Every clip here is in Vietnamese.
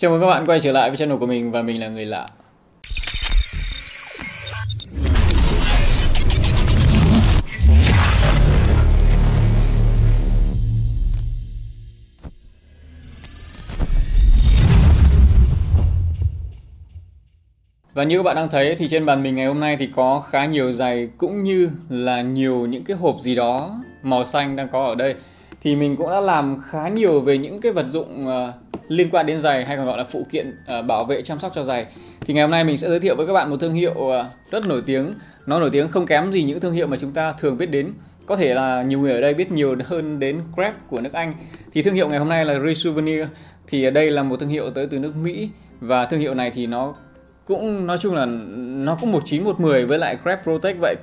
Chào mừng các bạn quay trở lại với channel của mình và mình là người lạ. Và như các bạn đang thấy thì trên bàn mình ngày hôm nay thì có khá nhiều giày cũng như là nhiều những cái hộp gì đó màu xanh đang có ở đây. Thì mình cũng đã làm khá nhiều về những cái vật dụng uh, liên quan đến giày hay còn gọi là phụ kiện uh, bảo vệ chăm sóc cho giày. Thì ngày hôm nay mình sẽ giới thiệu với các bạn một thương hiệu uh, rất nổi tiếng. Nó nổi tiếng không kém gì những thương hiệu mà chúng ta thường biết đến. Có thể là nhiều người ở đây biết nhiều hơn đến Grab của nước Anh. Thì thương hiệu ngày hôm nay là Resouvenir. Thì ở đây là một thương hiệu tới từ nước Mỹ và thương hiệu này thì nó cũng nói chung là nó cũng một chín một mười với lại Grab Protect vậy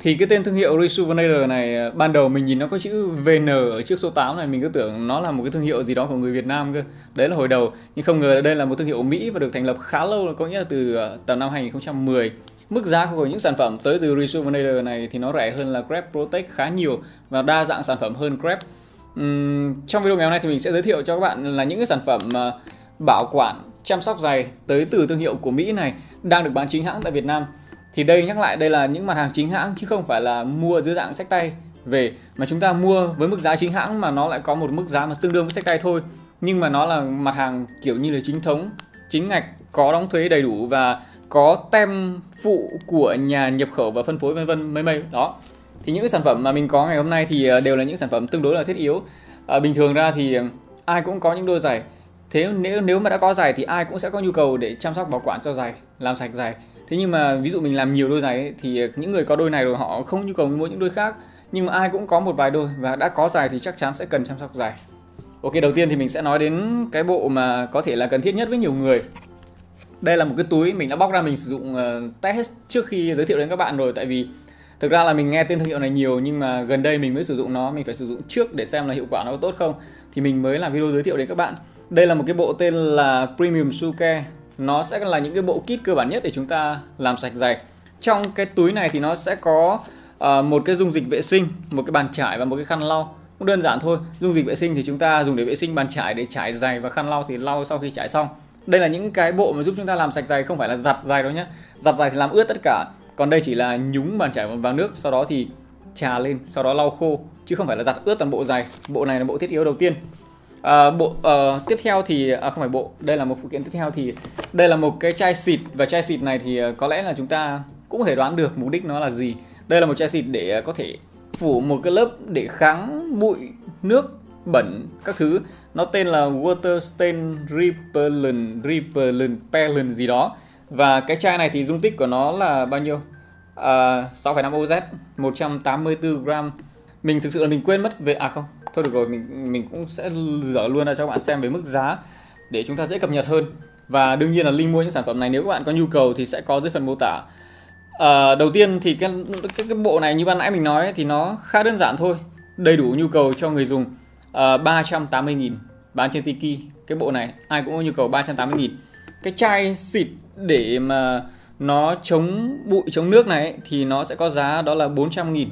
thì cái tên thương hiệu Rejuvenator này à, ban đầu mình nhìn nó có chữ VN ở trước số 8 này mình cứ tưởng nó là một cái thương hiệu gì đó của người Việt Nam cơ. Đấy là hồi đầu. Nhưng không ngờ đây là một thương hiệu Mỹ và được thành lập khá lâu có nghĩa là từ à, tầm năm 2010 mức giá của những sản phẩm tới từ Rejuvenator này thì nó rẻ hơn là Grab Protect khá nhiều và đa dạng sản phẩm hơn Grab. Uhm, trong video ngày hôm nay thì mình sẽ giới thiệu cho các bạn là những cái sản phẩm à, bảo quản chăm sóc giày tới từ thương hiệu của Mỹ này đang được bán chính hãng tại Việt Nam. Thì đây nhắc lại đây là những mặt hàng chính hãng chứ không phải là mua dưới dạng sách tay về. Mà chúng ta mua với mức giá chính hãng mà nó lại có một mức giá mà tương đương với sách tay thôi. Nhưng mà nó là mặt hàng kiểu như là chính thống chính ngạch có đóng thuế đầy đủ và có tem phụ của nhà nhập khẩu và phân phối vân vân mấy mấy. Đó. Thì những cái sản phẩm mà mình có ngày hôm nay thì ờ, đều là những sản phẩm tương đối là thiết yếu. À, bình thường ra thì ờ, ai cũng có những đôi giày. Thế nếu nếu mà đã có giày thì ai cũng sẽ có nhu cầu để chăm sóc bảo quản cho giày làm sạch giày thế nhưng mà ví dụ mình làm nhiều đôi giày ấy, thì những người có đôi này rồi họ không nhu cầu mua những đôi khác. Nhưng mà ai cũng có một vài đôi và đã có giày thì chắc chắn sẽ cần chăm sóc giày. Ok đầu tiên thì mình sẽ nói đến cái bộ mà có thể là cần thiết nhất với nhiều người. Đây là một cái túi mình đã bóc ra mình sử dụng uh, test trước khi giới thiệu đến các bạn rồi. Tại vì thực ra là mình nghe tên thương hiệu này nhiều nhưng mà gần đây mình mới sử dụng nó mình phải sử dụng trước để xem là hiệu quả nó có tốt không. Thì mình mới làm video giới thiệu đến các bạn. Đây là một cái bộ tên là Premium Suke nó sẽ là những cái bộ kit cơ bản nhất để chúng ta làm sạch giày. Trong cái túi này thì nó sẽ có uh, một cái dung dịch vệ sinh một cái bàn chải và một cái khăn lau. Cũng đơn giản thôi dung dịch vệ sinh thì chúng ta dùng để vệ sinh bàn chải để trải giày và khăn lau thì lau sau khi trải xong. Đây là những cái bộ mà giúp chúng ta làm sạch giày không phải là giặt giày đâu nhé giặt giày thì làm ướt tất cả. Còn đây chỉ là nhúng bàn chải vào nước sau đó thì trà lên sau đó lau khô chứ không phải là giặt ướt toàn bộ giày. Bộ này là bộ thiết yếu đầu tiên. À, bộ uh, tiếp theo thì à, không phải bộ đây là một phụ kiện tiếp theo thì đây là một cái chai xịt và chai xịt này thì uh, có lẽ là chúng ta cũng có thể đoán được mục đích nó là gì. Đây là một chai xịt để uh, có thể phủ một cái lớp để kháng bụi nước bẩn các thứ. Nó tên là water stain repellent repellent repellent gì đó. Và cái chai này thì dung tích của nó là bao nhiêu? Uh, 6,5 oz 184 gram. Mình thực sự là mình quên mất về à không thôi được rồi mình mình cũng sẽ dở luôn ra cho các bạn xem về mức giá để chúng ta dễ cập nhật hơn. Và đương nhiên là link mua những sản phẩm này nếu các bạn có nhu cầu thì sẽ có dưới phần mô tả. À, đầu tiên thì cái, cái cái bộ này như ban nãy mình nói thì nó khá đơn giản thôi. Đầy đủ nhu cầu cho người dùng. Ờ, à, 380.000 bán trên Tiki cái bộ này ai cũng có nhu cầu 380.000 cái chai xịt để mà nó chống bụi chống nước này thì nó sẽ có giá đó là 400.000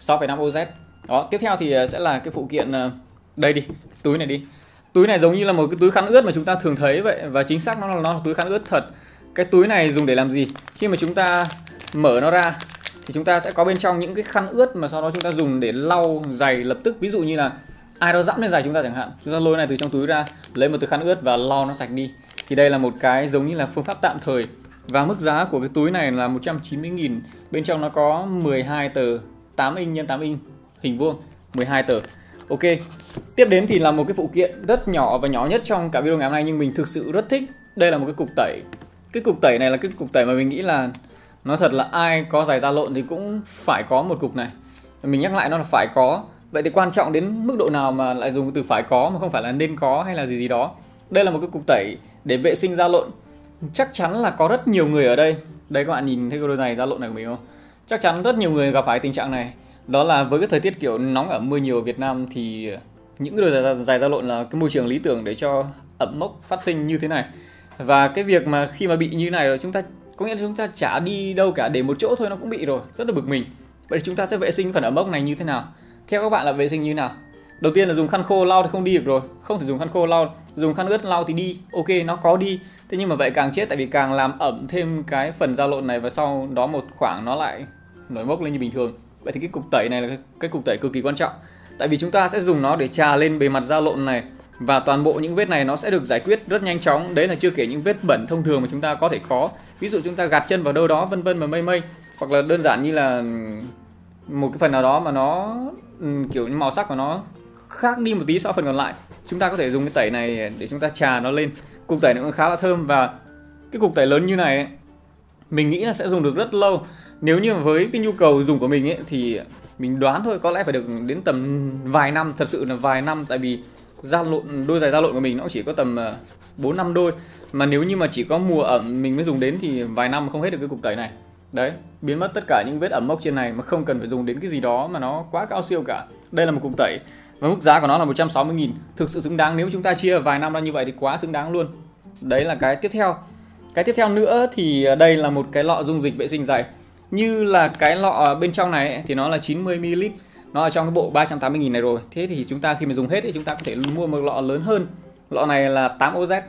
6,5 OZ đó, tiếp theo thì ờ, sẽ là cái phụ kiện ờ, đây đi, túi này đi. Túi này giống như là một cái túi khăn ướt mà chúng ta thường thấy vậy, và chính xác nó là nó là túi khăn ướt thật. Cái túi này dùng để làm gì? Khi mà chúng ta mở nó ra, thì chúng ta sẽ có bên trong những cái khăn ướt mà sau đó chúng ta dùng để lau, giày lập tức. Ví dụ như là ai đó dẫm lên giày chúng ta chẳng hạn. Chúng ta lôi này từ trong túi ra, lấy một túi khăn ướt và lau nó sạch đi. Thì đây là một cái giống như là phương pháp tạm thời. Và mức giá của cái túi này là 190.000 bên trong nó có 12 tờ 8 inch x 8 inch hình vuông 12 tờ. Ok, Tiếp đến thì là một cái phụ kiện rất nhỏ và nhỏ nhất trong cả video ngày hôm nay, nhưng mình thực sự rất thích. Đây là một cái cục tẩy. Cái cục tẩy này là cái cục tẩy mà mình nghĩ là Nói thật là ai có giày da lộn thì cũng phải có một cục này. Mình nhắc lại nó là phải có. Vậy thì quan trọng đến mức độ nào mà lại dùng từ phải có mà không phải là nên có hay là gì gì đó. Đây là một cái cục tẩy để vệ sinh da lộn. Chắc chắn là có rất nhiều người ở đây. Đây các bạn nhìn thấy cái đôi giày da lộn này của mình không? Chắc chắn rất nhiều người gặp phải tình trạng này đó là với cái thời tiết kiểu nóng ở mưa nhiều ở Việt Nam thì những cái đôi giày, giày da lộn là cái môi trường lý tưởng để cho ẩm mốc phát sinh như thế này. Và cái việc mà khi mà bị như này rồi chúng ta có nghĩa là chúng ta chả đi đâu cả để một chỗ thôi nó cũng bị rồi rất là bực mình. Vậy thì chúng ta sẽ vệ sinh phần ẩm mốc này như thế nào? Theo các bạn là vệ sinh như thế nào? Đầu tiên là dùng khăn khô lau thì không đi được rồi. Không thể dùng khăn khô lau dùng khăn ướt lau thì đi. Ok nó có đi. Thế nhưng mà vậy càng chết tại vì càng làm ẩm thêm cái phần da lộn này và sau đó một khoảng nó lại nổi mốc lên như bình thường vậy thì cái cục tẩy này là cái, cục tẩy cực kỳ quan trọng. Tại vì chúng ta sẽ dùng nó để trà lên bề mặt da lộn này và toàn bộ những vết này nó sẽ được giải quyết rất nhanh chóng. Đấy là chưa kể những vết bẩn thông thường mà chúng ta có thể có. Ví dụ chúng ta gạt chân vào đâu đó vân vân và mây mây hoặc là đơn giản như là một cái phần nào đó mà nó kiểu màu sắc của nó khác đi một tí so với phần còn lại. Chúng ta có thể dùng cái tẩy này để chúng ta trà nó lên. Cục tẩy nó cũng khá là thơm và cái cục tẩy lớn như này ấy, mình nghĩ là sẽ dùng được rất lâu nếu như với cái nhu cầu dùng của mình ấy, thì mình đoán thôi, có lẽ phải được đến tầm vài năm, thật sự là vài năm, tại vì da lộn, đôi giày da lộn của mình nó chỉ có tầm ờ, 4 năm đôi. Mà nếu như mà chỉ có mùa ẩm mình mới dùng đến thì vài năm không hết được cái cục tẩy này. Đấy, biến mất tất cả những vết ẩm mốc trên này mà không cần phải dùng đến cái gì đó mà nó quá cao siêu cả. Đây là một cục tẩy và mức giá của nó là 160 nghìn. Thực sự xứng đáng, nếu chúng ta chia vài năm ra như vậy thì quá xứng đáng luôn. Đấy là cái tiếp theo. Cái tiếp theo nữa thì ờ, đây là một cái lọ dung dịch vệ sinh giày như là cái lọ bên trong này thì nó là 90 ml nó ở trong cái bộ 380 nghìn này rồi. Thế thì chúng ta khi mà dùng hết thì chúng ta có thể mua một lọ lớn hơn. Lọ này là 8 OZ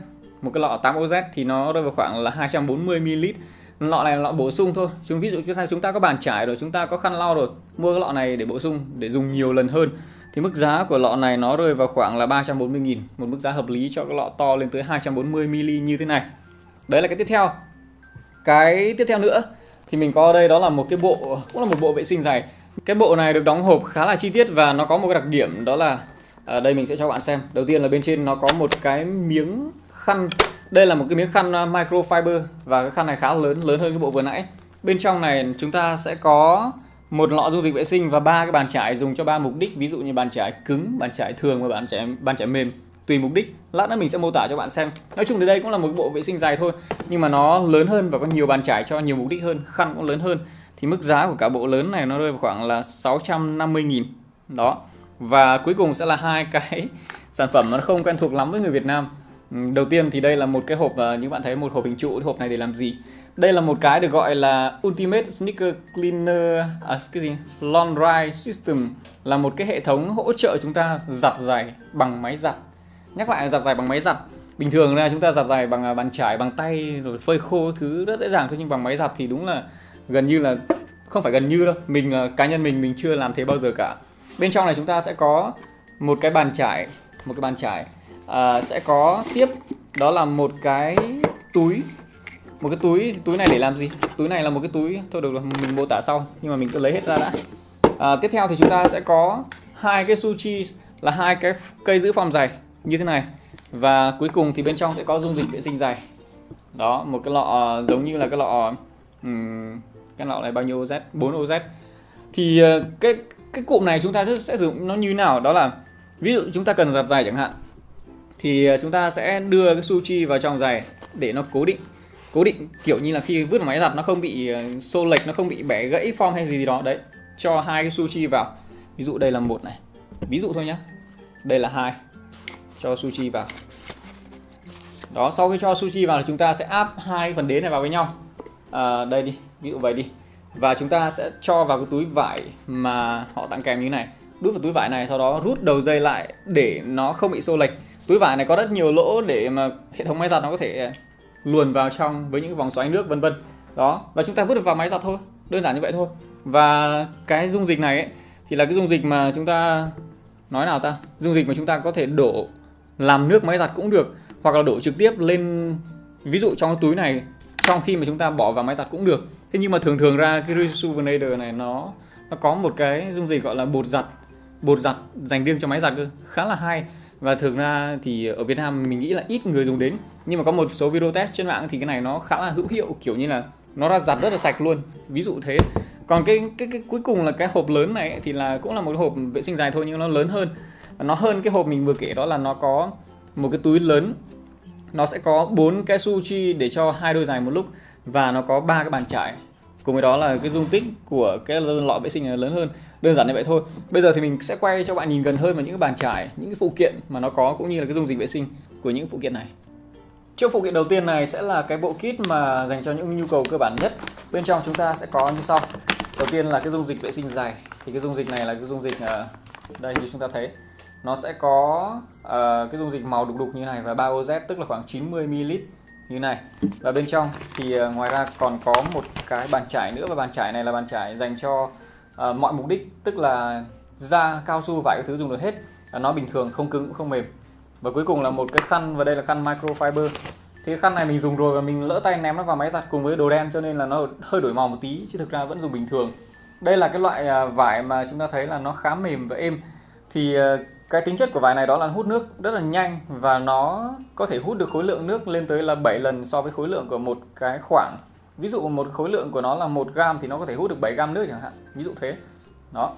một cái lọ 8 OZ thì nó rơi vào khoảng là 240 ml lọ này là lọ bổ sung thôi. Chúng ví dụ chúng ta chúng ta có bàn trải rồi, chúng ta có khăn lau rồi, mua cái lọ này để bổ sung, để dùng nhiều lần hơn. Thì mức giá của lọ này nó rơi vào khoảng là 340 nghìn. Một mức giá hợp lý cho cái lọ to lên tới 240 ml như thế này. Đấy là cái tiếp theo. Cái tiếp theo nữa thì mình có ở đây, đó là một cái bộ, cũng là một bộ vệ sinh giày. Cái bộ này được đóng hộp khá là chi tiết và nó có một cái đặc điểm, đó là ở đây mình sẽ cho bạn xem. Đầu tiên là bên trên nó có một cái miếng khăn. Đây là một cái miếng khăn à, microfiber và cái khăn này khá lớn lớn hơn cái bộ vừa nãy. Bên trong này chúng ta sẽ có một lọ dung dịch vệ sinh và ba cái bàn chải dùng cho ba mục đích. Ví dụ như bàn chải cứng, bàn chải thường và bàn chải bàn chải mềm tùy mục đích. Lát nữa mình sẽ mô tả cho bạn xem. Nói chung thì đây cũng là một bộ vệ sinh dài thôi nhưng mà nó lớn hơn và có nhiều bàn trải cho nhiều mục đích hơn khăn cũng lớn hơn. Thì mức giá của cả bộ lớn này nó rơi vào khoảng là 650.000 đó. Và cuối cùng sẽ là hai cái sản phẩm nó không quen thuộc lắm với người Việt Nam. Ừ, đầu tiên thì đây là một cái hộp ờ, như bạn thấy một hộp hình trụ. Hộp này để làm gì? Đây là một cái được gọi là Ultimate Sneaker Cleaner à, cái gì? Laundry System. Là một cái hệ thống hỗ trợ chúng ta giặt giày bằng máy giặt nhắc lại giặt giày bằng máy giặt. Bình thường là chúng ta giặt giày bằng à, bàn chải bằng tay rồi phơi khô thứ rất dễ dàng. Thôi nhưng bằng máy giặt thì đúng là gần như là không phải gần như đâu. Mình à, cá nhân mình mình chưa làm thế bao giờ cả. Bên trong này chúng ta sẽ có một cái bàn chải một cái bàn chải. À, sẽ có tiếp đó là một cái túi. Một cái túi túi này để làm gì? Túi này là một cái túi thôi được rồi mình mô tả sau nhưng mà mình cứ lấy hết ra đã. À, tiếp theo thì chúng ta sẽ có hai cái sushi là hai cái cây giữ phòng giày như thế này. Và cuối cùng thì bên trong sẽ có dung dịch vệ sinh giày đó một cái lọ à, giống như là cái lọ um, cái lọ này bao nhiêu oz 4 oz thì ờ, cái cái cụm này chúng ta sẽ, sẽ sử dụng nó như nào? Đó là ví dụ chúng ta cần giặt giày chẳng hạn thì ờ, chúng ta sẽ đưa cái sushi vào trong giày để nó cố định. Cố định kiểu như là khi vứt vào máy giặt nó không bị ờ, xô lệch nó không bị bẻ gãy form hay gì, gì đó. Đấy cho hai cái sushi vào. Ví dụ đây là một này. Ví dụ thôi nhá. Đây là hai cho sushi vào. Đó sau khi cho sushi vào thì chúng ta sẽ áp hai phần đế này vào với nhau. À, đây đi ví dụ vậy đi. Và chúng ta sẽ cho vào cái túi vải mà họ tặng kèm như này. Đút vào túi vải này sau đó rút đầu dây lại để nó không bị xô lệch. Túi vải này có rất nhiều lỗ để mà hệ thống máy giặt nó có thể luồn vào trong với những vòng xoáy nước vân vân. Đó và chúng ta vứt được vào máy giặt thôi. Đơn giản như vậy thôi. Và cái dung dịch này ấy, thì là cái dung dịch mà chúng ta nói nào ta? Dung dịch mà chúng ta có thể đổ làm nước máy giặt cũng được hoặc là đổ trực tiếp lên ví dụ trong cái túi này trong khi mà chúng ta bỏ vào máy giặt cũng được. Thế nhưng mà thường thường ra cái rejuvenator này nó nó có một cái dung dịch gọi là bột giặt bột giặt dành riêng cho máy giặt cơ khá là hay. Và thường ra thì ở Việt Nam mình nghĩ là ít người dùng đến. Nhưng mà có một số video test trên mạng thì cái này nó khá là hữu hiệu kiểu như là nó ra giặt rất là sạch luôn. Ví dụ thế. Còn cái cái, cái cuối cùng là cái hộp lớn này thì là cũng là một hộp vệ sinh dài thôi nhưng nó lớn hơn nó hơn cái hộp mình vừa kể đó là nó có một cái túi lớn. Nó sẽ có bốn cái sushi để cho hai đôi giày một lúc. Và nó có ba cái bàn trải cùng với đó là cái dung tích của cái lọ vệ sinh này lớn hơn. Đơn giản như vậy thôi. Bây giờ thì mình sẽ quay cho bạn nhìn gần hơn vào những cái bàn trải những cái phụ kiện mà nó có, cũng như là cái dung dịch vệ sinh của những phụ kiện này. Chiếc phụ kiện đầu tiên này sẽ là cái bộ kit mà dành cho những nhu cầu cơ bản nhất. Bên trong chúng ta sẽ có như sau. Đầu tiên là cái dung dịch vệ sinh giày. Thì cái dung dịch này là cái dung dịch ờ, đây như chúng ta thấy nó sẽ có uh, cái dung dịch màu đục đục như này và 3 oz tức là khoảng 90 ml như này. Và bên trong thì uh, ngoài ra còn có một cái bàn chải nữa và bàn chải này là bàn chải dành cho uh, mọi mục đích tức là da cao su vải cái thứ dùng được hết. Nó bình thường không cứng cũng không mềm. Và cuối cùng là một cái khăn và đây là khăn microfiber. Thì khăn này mình dùng rồi và mình lỡ tay ném nó vào máy giặt cùng với đồ đen cho nên là nó hơi đổi màu một tí chứ thực ra vẫn dùng bình thường. Đây là cái loại vải mà chúng ta thấy là nó khá mềm và êm. Thì cái tính chất của vải này đó là hút nước rất là nhanh và nó có thể hút được khối lượng nước lên tới là 7 lần so với khối lượng của một cái khoảng ví dụ một khối lượng của nó là 1 gram thì nó có thể hút được 7 gram nước chẳng hạn ví dụ thế đó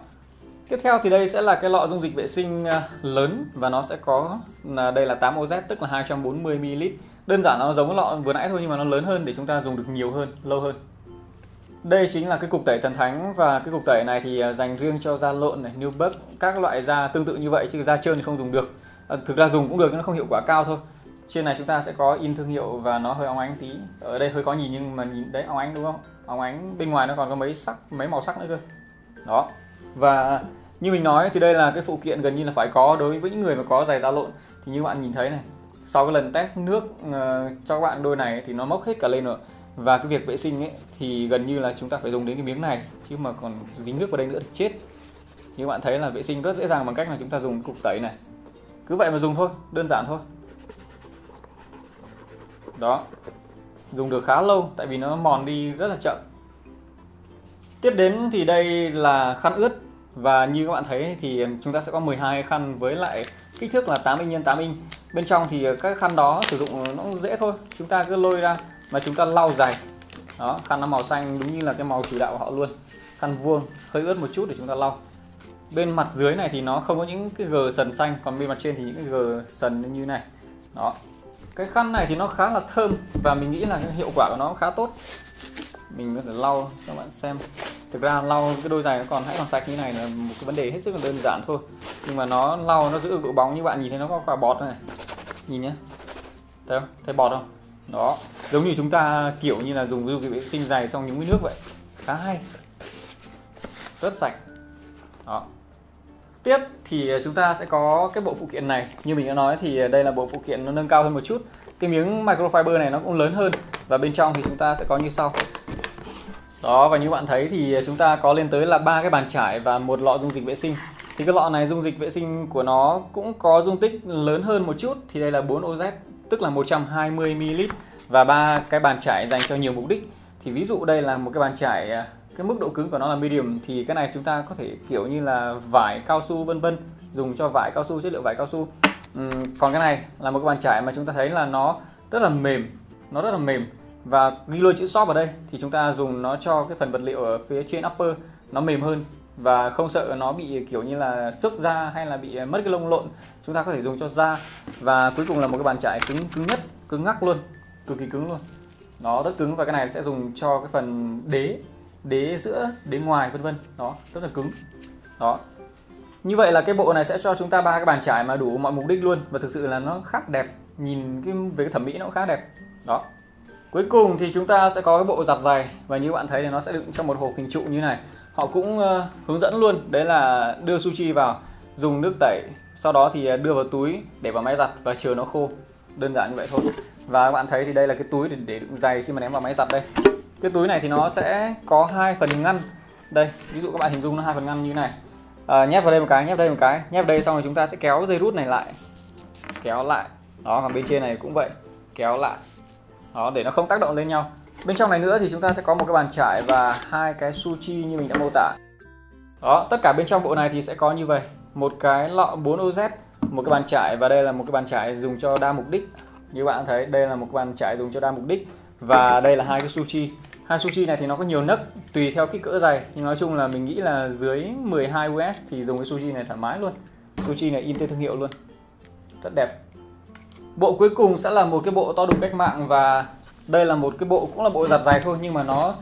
Tiếp theo thì đây sẽ là cái lọ dung dịch vệ sinh à, lớn và nó sẽ có là đây là 8 OZ tức là 240 ml. Đơn giản nó giống cái lọ vừa nãy thôi nhưng mà nó lớn hơn để chúng ta dùng được nhiều hơn, lâu hơn. Đây chính là cái cục tẩy thần thánh và cái cục tẩy này thì à, dành riêng cho da lộn này, new bug, các loại da tương tự như vậy chứ da trơn thì không dùng được. À, thực ra dùng cũng được nhưng nó không hiệu quả cao thôi. Trên này chúng ta sẽ có in thương hiệu và nó hơi óng ánh tí. Ở đây hơi khó nhìn nhưng mà nhìn đấy óng ánh đúng không? Óng ánh bên ngoài nó còn có mấy sắc, mấy màu sắc nữa cơ. Đó, và như mình nói thì đây là cái phụ kiện gần như là phải có đối với những người mà có giày da lộn thì như bạn nhìn thấy này sau cái lần test nước uh, cho các bạn đôi này thì nó mốc hết cả lên rồi và cái việc vệ sinh ấy, thì gần như là chúng ta phải dùng đến cái miếng này, chứ mà còn dính nước vào đây nữa thì chết. Như bạn thấy là vệ sinh rất dễ dàng bằng cách là chúng ta dùng cục tẩy này. Cứ vậy mà dùng thôi, đơn giản thôi. Đó, dùng được khá lâu, tại vì nó mòn đi rất là chậm. Tiếp đến thì đây là khăn ướt. Và như các bạn thấy thì chúng ta sẽ có 12 khăn với lại kích thước là 8 inch x 8 inch. Bên trong thì các khăn đó sử dụng nó dễ thôi, chúng ta cứ lôi ra mà chúng ta lau dày. Đó, khăn nó màu xanh đúng như là cái màu chủ đạo của họ luôn. Khăn vuông, hơi ướt một chút để chúng ta lau. Bên mặt dưới này thì nó không có những cái gờ sần xanh, còn bên mặt trên thì những cái gờ sần như này. Đó. Cái khăn này thì nó khá là thơm và mình nghĩ là cái hiệu quả của nó khá tốt. Mình có thể lau cho các bạn xem. Thực ra lau cái đôi giày nó còn hãy còn sạch như này là một cái vấn đề hết sức là đơn giản thôi. Nhưng mà nó lau nó giữ được độ bóng như bạn nhìn thấy nó có quả bọt này nhìn nhé thấy không? Thấy bọt không? Đó, giống như chúng ta kiểu như là dùng ví dụ cái vệ sinh giày xong nhúng cái nước vậy. Khá hay. Rất sạch. Đó. Tiếp thì chúng ta sẽ có cái bộ phụ kiện này. Như mình đã nói thì đây là bộ phụ kiện nó nâng cao hơn một chút. Cái miếng microfiber này nó cũng lớn hơn và bên trong thì chúng ta sẽ có như sau. Đó, và như bạn thấy thì chúng ta có lên tới là ba cái bàn trải và một lọ dung dịch vệ sinh. Thì cái lọ này dung dịch vệ sinh của nó cũng có dung tích lớn hơn một chút. Thì đây là 4 OZ tức là 120 ml và ba cái bàn trải dành cho nhiều mục đích. Thì ví dụ đây là một cái bàn trải à, cái mức độ cứng của nó là medium thì cái này chúng ta có thể kiểu như là vải cao su vân vân dùng cho vải cao su chất liệu vải cao su. Ừ, còn cái này là một cái bàn trải mà chúng ta thấy là nó rất là mềm nó rất là mềm. Và ghi luôn chữ shop ở đây thì chúng ta dùng nó cho cái phần vật liệu ở phía trên upper nó mềm hơn và không sợ nó bị, kiểu như là, xước da hay là bị mất cái lông lộn, chúng ta có thể dùng cho da. Và cuối cùng là một cái bàn chải cứng cứng nhất, cứng ngắc luôn, cực kỳ cứng luôn. Nó rất cứng và cái này sẽ dùng cho cái phần đế đế giữa, đế ngoài, vân vân. Đó, rất là cứng. Đó. Như vậy là cái bộ này sẽ cho chúng ta ba cái bàn trải mà đủ mọi mục đích luôn. Và thực sự là nó khác đẹp. Nhìn cái, về cái thẩm mỹ nó cũng khá đẹp. Đó. Cuối cùng thì chúng ta sẽ có cái bộ giặt giày. Và như bạn thấy thì nó sẽ đựng trong một hộp hình trụ như này. Họ cũng ờ, hướng dẫn luôn, đấy là đưa sushi vào, dùng nước tẩy, sau đó thì ờ, đưa vào túi để vào máy giặt và chờ nó khô. Đơn giản như vậy thôi. Và các bạn thấy thì đây là cái túi để, để đựng giày khi mà ném vào máy giặt đây. Cái túi này thì nó sẽ có hai phần ngăn. Đây, ví dụ các bạn hình dung nó hai phần ngăn như này. Ờ, à, nhét vào đây một cái, nhét đây một cái, nhét đây xong rồi chúng ta sẽ kéo dây rút này lại. Kéo lại. Đó, còn bên trên này cũng vậy, kéo lại đó để nó không tác động lên nhau bên trong này nữa thì chúng ta sẽ có một cái bàn trải và hai cái sushi như mình đã mô tả. Đó, tất cả bên trong bộ này thì sẽ có như vậy. Một cái lọ 4 OZ một cái bàn trải và đây là một cái bàn trải dùng cho đa mục đích. Như bạn thấy, đây là một cái bàn trải dùng cho đa mục đích và đây là hai cái sushi. Hai sushi này thì nó có nhiều nấc, tùy theo kích cỡ dày. Nhưng nói chung là mình nghĩ là dưới 12 US thì dùng cái sushi này thoải mái luôn. Sushi này in tên thương hiệu luôn. Rất đẹp. Bộ cuối cùng sẽ là một cái bộ to đùng cách mạng và đây là một cái bộ, cũng là bộ giặt dài thôi, nhưng mà nó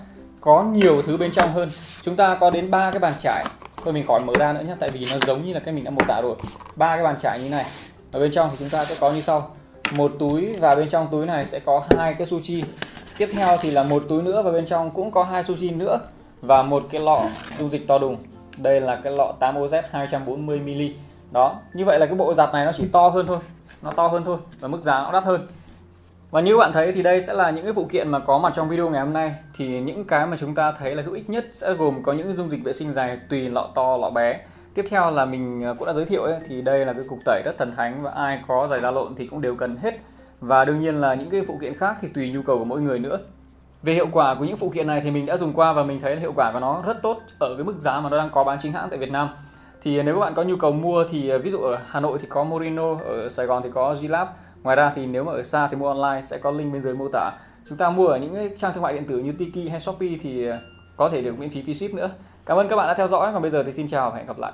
có nhiều thứ bên trong hơn. Chúng ta có đến ba cái bàn trải thôi mình khỏi mở ra nữa nhé tại vì nó giống như là cái mình đã mô tả rồi. Ba cái bàn trải như này. Ở bên trong thì chúng ta sẽ có như sau. Một túi, và bên trong túi này sẽ có hai cái sushi. Tiếp theo thì là một túi nữa, và bên trong cũng có hai sushi nữa. Và một cái lọ dung dịch to đùng. Đây là cái lọ 8 OZ 240 ml đó, như vậy là cái bộ giặt này nó chỉ to hơn thôi. Nó to hơn thôi, và mức giá nó đắt hơn và như bạn thấy thì đây sẽ là những cái phụ kiện mà có mặt trong video ngày hôm nay. Thì những cái mà chúng ta thấy là hữu ích nhất sẽ gồm có những dung dịch vệ sinh dài tùy lọ to lọ bé. Tiếp theo là mình à, cũng đã giới thiệu ấy, thì đây là cái cục tẩy rất thần thánh và ai có giày da lộn thì cũng đều cần hết. Và đương nhiên là những cái phụ kiện khác thì tùy nhu cầu của mỗi người nữa. Về hiệu quả của những phụ kiện này thì mình đã dùng qua và mình thấy là hiệu quả của nó rất tốt ở cái mức giá mà nó đang có bán chính hãng tại Việt Nam. Thì à, nếu các bạn có nhu cầu mua thì à, ví dụ ở Hà Nội thì có Morino ở Sài Gòn thì có Gilab ngoài ra thì nếu mà ở xa thì mua online sẽ có link bên dưới mô tả. Chúng ta mua ở những cái trang thương mại điện tử như Tiki hay Shopee thì có thể được miễn phí phí ship nữa. Cảm ơn các bạn đã theo dõi. Và bây giờ thì xin chào và hẹn gặp lại.